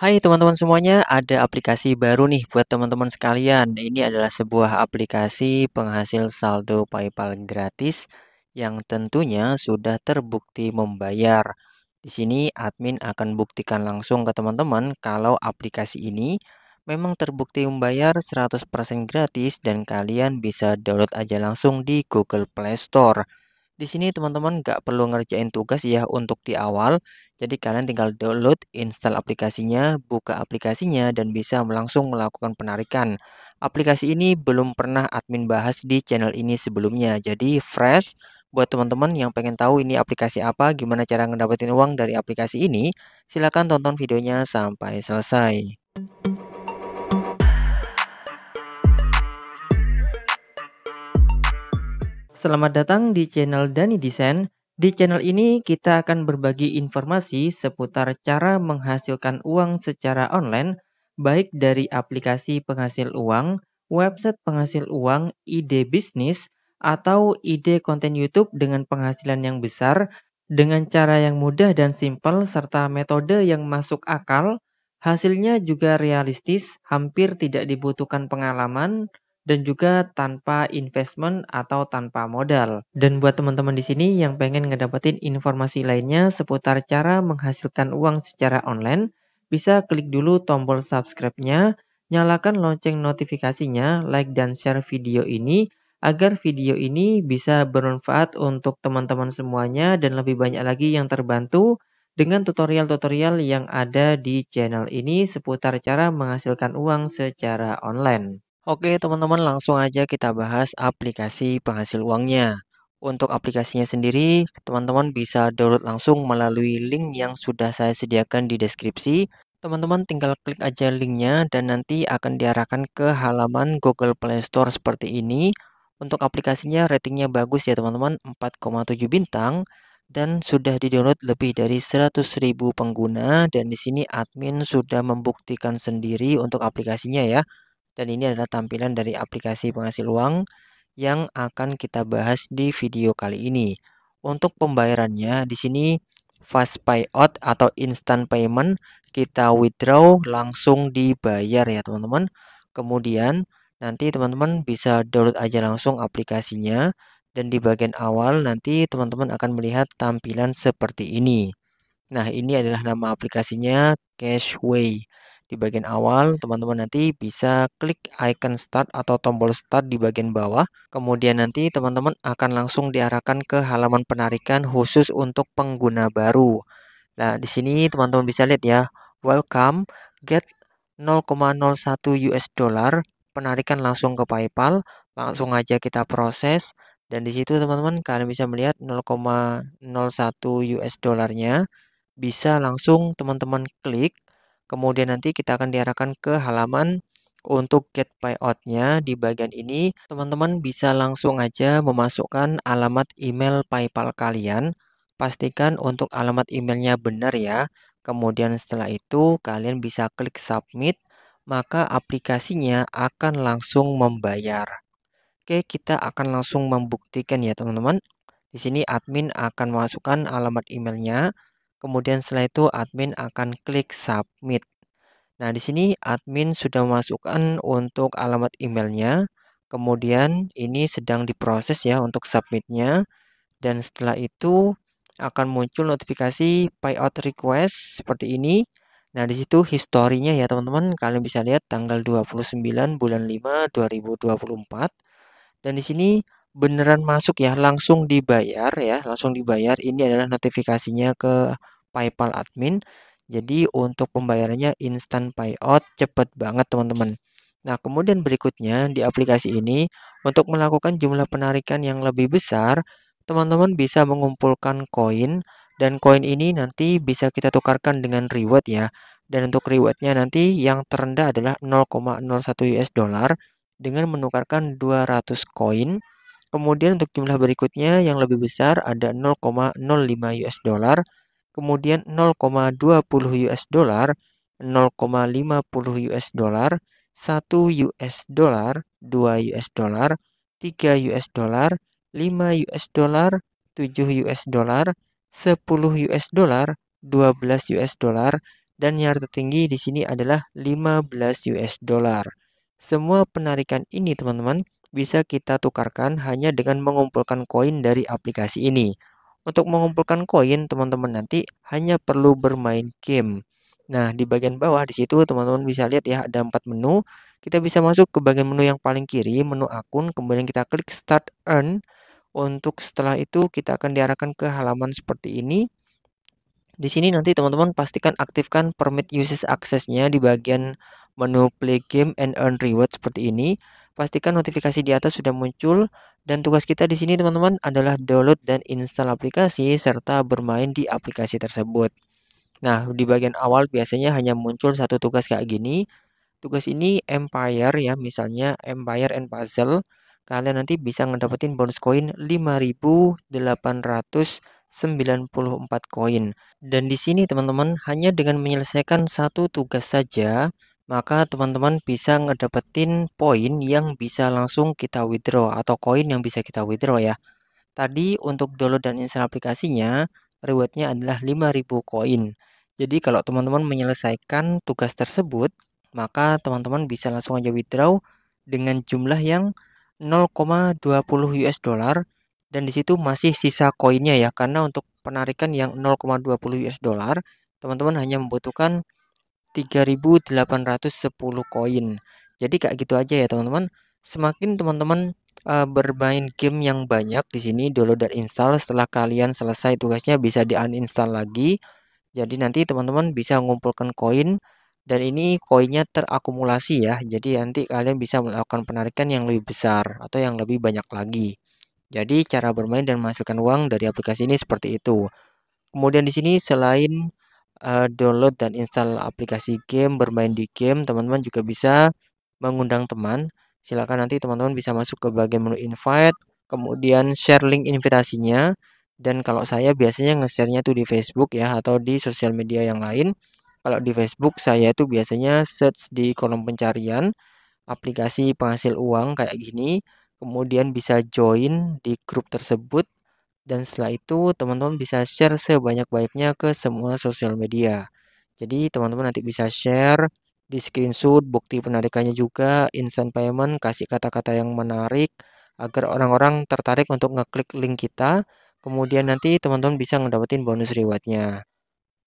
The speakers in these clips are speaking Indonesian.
Hai teman-teman semuanya, ada aplikasi baru nih buat teman-teman sekalian. Ini adalah sebuah aplikasi penghasil saldo PayPal gratis yang tentunya sudah terbukti membayar. Di sini admin akan buktikan langsung ke teman-teman kalau aplikasi ini memang terbukti membayar 100% gratis dan kalian bisa download aja langsung di Google Play Store. Di sini teman-teman nggak perlu ngerjain tugas ya untuk di awal. Jadi kalian tinggal download, install aplikasinya, buka aplikasinya, dan bisa langsung melakukan penarikan. Aplikasi ini belum pernah admin bahas di channel ini sebelumnya. Jadi fresh buat teman-teman yang pengen tahu ini aplikasi apa, gimana cara ngedapetin uang dari aplikasi ini, silahkan tonton videonya sampai selesai. Selamat datang di channel Dani Desain. Di channel ini kita akan berbagi informasi seputar cara menghasilkan uang secara online, baik dari aplikasi penghasil uang, website penghasil uang, ide bisnis, atau ide konten YouTube dengan penghasilan yang besar dengan cara yang mudah dan simpel serta metode yang masuk akal, hasilnya juga realistis, hampir tidak dibutuhkan pengalaman, dan juga tanpa investment atau tanpa modal. Dan buat teman-teman di sini yang pengen ngedapetin informasi lainnya seputar cara menghasilkan uang secara online, bisa klik dulu tombol subscribe-nya, nyalakan lonceng notifikasinya, like dan share video ini agar video ini bisa bermanfaat untuk teman-teman semuanya dan lebih banyak lagi yang terbantu dengan tutorial-tutorial yang ada di channel ini seputar cara menghasilkan uang secara online. Oke teman-teman langsung aja kita bahas aplikasi penghasil uangnya. Untuk aplikasinya sendiri, teman-teman bisa download langsung melalui link yang sudah saya sediakan di deskripsi. Teman-teman tinggal klik aja linknya dan nanti akan diarahkan ke halaman Google Play Store seperti ini. Untuk aplikasinya ratingnya bagus ya teman-teman, 4,7 bintang dan sudah di-download lebih dari 100.000 pengguna dan di sini admin sudah membuktikan sendiri untuk aplikasinya ya. Dan ini adalah tampilan dari aplikasi penghasil uang yang akan kita bahas di video kali ini. Untuk pembayarannya di sini fast payout atau instant payment kita withdraw langsung dibayar ya teman-teman. Kemudian nanti teman-teman bisa download aja langsung aplikasinya dan di bagian awal nanti teman-teman akan melihat tampilan seperti ini. Nah, ini adalah nama aplikasinya Cashway. Di bagian awal, teman-teman nanti bisa klik icon start atau tombol start di bagian bawah. Kemudian nanti teman-teman akan langsung diarahkan ke halaman penarikan khusus untuk pengguna baru. Nah, di sini teman-teman bisa lihat ya, welcome, get 0,01 US dollar, penarikan langsung ke PayPal, langsung aja kita proses. Dan di situ teman-teman kalian bisa melihat 0,01 US dollarnya bisa langsung teman-teman klik Kemudian nanti kita akan diarahkan ke halaman untuk get payout-nya di bagian ini, teman-teman bisa langsung aja memasukkan alamat email PayPal kalian. Pastikan untuk alamat emailnya benar ya. Kemudian setelah itu kalian bisa klik submit, maka aplikasinya akan langsung membayar. Oke, kita akan langsung membuktikan ya teman-teman. Di sini admin akan masukkan alamat emailnya. Kemudian setelah itu admin akan klik submit. Nah, di sini admin sudah memasukkan untuk alamat emailnya. Kemudian ini sedang diproses ya untuk submitnya. Dan setelah itu akan muncul notifikasi payout request seperti ini. Nah, di situ historinya ya teman-teman, kalian bisa lihat tanggal 29 bulan 5 2024. Dan di sini beneran masuk ya, langsung dibayar ya, langsung dibayar. Ini adalah notifikasinya ke PayPal admin. Jadi untuk pembayarannya instant payout cepet banget teman-teman. Nah kemudian berikutnya di aplikasi ini untuk melakukan jumlah penarikan yang lebih besar teman-teman bisa mengumpulkan koin dan koin ini nanti bisa kita tukarkan dengan reward ya. Dan untuk rewardnya nanti yang terendah adalah 0,01 US dollar dengan menukarkan 200 koin. Kemudian untuk jumlah berikutnya yang lebih besar ada 0,05 US dollar kemudian 0,20 US dollar, 0,50 US dollar, 1 US dollar, 2 US dollar, 3 US dollar, 5 US dollar, 7 US dollar, 10 US dollar, 12 US dollar, dan yang tertinggi di sini adalah 15 US dollar. Semua penarikan ini teman-teman bisa kita tukarkan hanya dengan mengumpulkan koin dari aplikasi ini. Untuk mengumpulkan koin teman-teman nanti hanya perlu bermain game. Nah, di bagian bawah di situ teman-teman bisa lihat ya ada empat menu. Kita bisa masuk ke bagian menu yang paling kiri, menu akun, kemudian kita klik start earn. Untuk setelah itu kita akan diarahkan ke halaman seperti ini. Di sini nanti teman-teman pastikan aktifkan permit usage access-nya di bagian menu play game and earn reward seperti ini. Pastikan notifikasi di atas sudah muncul dan tugas kita di sini teman-teman adalah download dan install aplikasi serta bermain di aplikasi tersebut. Nah, di bagian awal biasanya hanya muncul satu tugas kayak gini. Tugas ini Empire ya, misalnya Empire and Puzzle. Kalian nanti bisa ngedapetin bonus koin 5894 koin. Dan di sini teman-teman hanya dengan menyelesaikan satu tugas saja, maka teman-teman bisa ngedapetin poin yang bisa langsung kita withdraw atau koin yang bisa kita withdraw ya. Tadi untuk download dan install aplikasinya, rewardnya adalah 5000 koin. Jadi kalau teman-teman menyelesaikan tugas tersebut, maka teman-teman bisa langsung aja withdraw dengan jumlah yang 0,20 US dollar dan di situ masih sisa koinnya ya karena untuk penarikan yang 0,20 US dollar teman-teman hanya membutuhkan 3810 koin. Jadi kayak gitu aja ya teman-teman. Semakin teman-teman uh, bermain game yang banyak di sini download dan install setelah kalian selesai tugasnya bisa di uninstall lagi jadi nanti teman-teman bisa mengumpulkan koin dan ini koinnya terakumulasi ya. Jadi nanti kalian bisa melakukan penarikan yang lebih besar atau yang lebih banyak lagi. Jadi cara bermain dan menghasilkan uang dari aplikasi ini seperti itu. Kemudian di sini selain uh, download dan install aplikasi game, bermain di game, teman-teman juga bisa mengundang teman. Silakan nanti teman-teman bisa masuk ke bagian menu invite, kemudian share link invitasinya dan kalau saya biasanya nge-share-nya tuh di Facebook ya atau di sosial media yang lain. Kalau di Facebook saya itu biasanya search di kolom pencarian aplikasi penghasil uang kayak gini, kemudian bisa join di grup tersebut dan setelah itu teman-teman bisa share sebanyak-banyaknya ke semua sosial media. Jadi teman-teman nanti bisa share di screenshot bukti penarikannya juga, instant payment, kasih kata-kata yang menarik agar orang-orang tertarik untuk ngeklik link kita Kemudian nanti teman-teman bisa ngedapetin bonus rewardnya.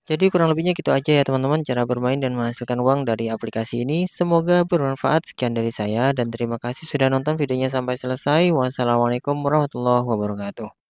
Jadi kurang lebihnya gitu aja ya teman-teman cara bermain dan menghasilkan uang dari aplikasi ini. Semoga bermanfaat. Sekian dari saya dan terima kasih sudah nonton videonya sampai selesai. Wassalamualaikum warahmatullahi wabarakatuh.